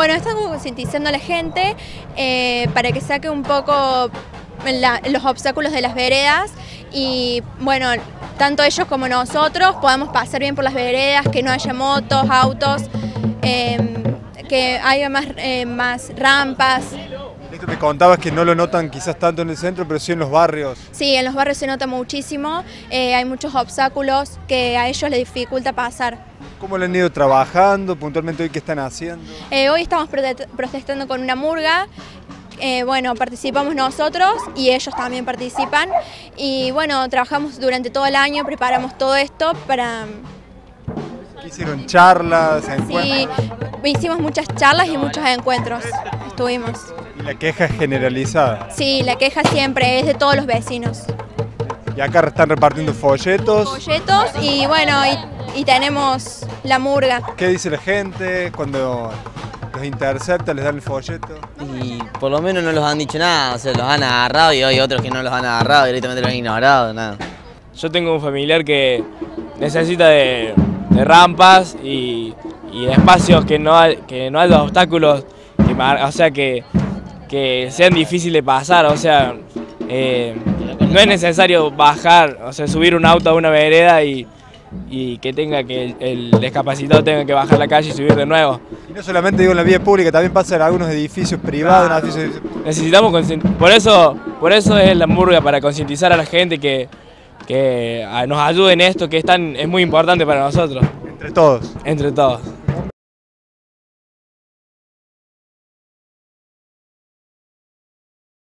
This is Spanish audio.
Bueno, estamos concientizando a la gente eh, para que saque un poco los obstáculos de las veredas y bueno, tanto ellos como nosotros podamos pasar bien por las veredas, que no haya motos, autos, em, que haya más, eh, más rampas. Esto me contabas que no lo notan quizás tanto en el centro, pero sí en los barrios. Sí, en los barrios se nota muchísimo, eh, hay muchos obstáculos que a ellos les dificulta pasar. ¿Cómo lo han ido trabajando? Puntualmente hoy, ¿qué están haciendo? Eh, hoy estamos protestando con una murga eh, bueno, participamos nosotros y ellos también participan. Y bueno, trabajamos durante todo el año, preparamos todo esto para... hicieron charlas, Sí, hicimos muchas charlas y muchos encuentros, estuvimos. ¿Y la queja es generalizada? Sí, la queja siempre es de todos los vecinos. Y acá están repartiendo folletos. Folletos y bueno, y tenemos la murga. ¿Qué dice la gente cuando los intercepta, les dan el folleto. Y por lo menos no los han dicho nada, o sea, los han agarrado y hay otros que no los han agarrado, directamente los han ignorado, nada. Yo tengo un familiar que necesita de, rampas y, espacios que no, que no haya obstáculos, que, o sea, que, que sean difíciles de pasar, o sea, eh, no es necesario bajar, o sea, subir un auto a una vereda y y que tenga que el discapacitado tenga que bajar la calle y subir de nuevo. Y no solamente digo en la vía pública, también pasa en algunos edificios privados. Necesitamos, por eso, por eso es la murga, para concientizar a la gente que, que nos ayude en esto, que es, tan, es muy importante para nosotros. Entre todos. Entre todos.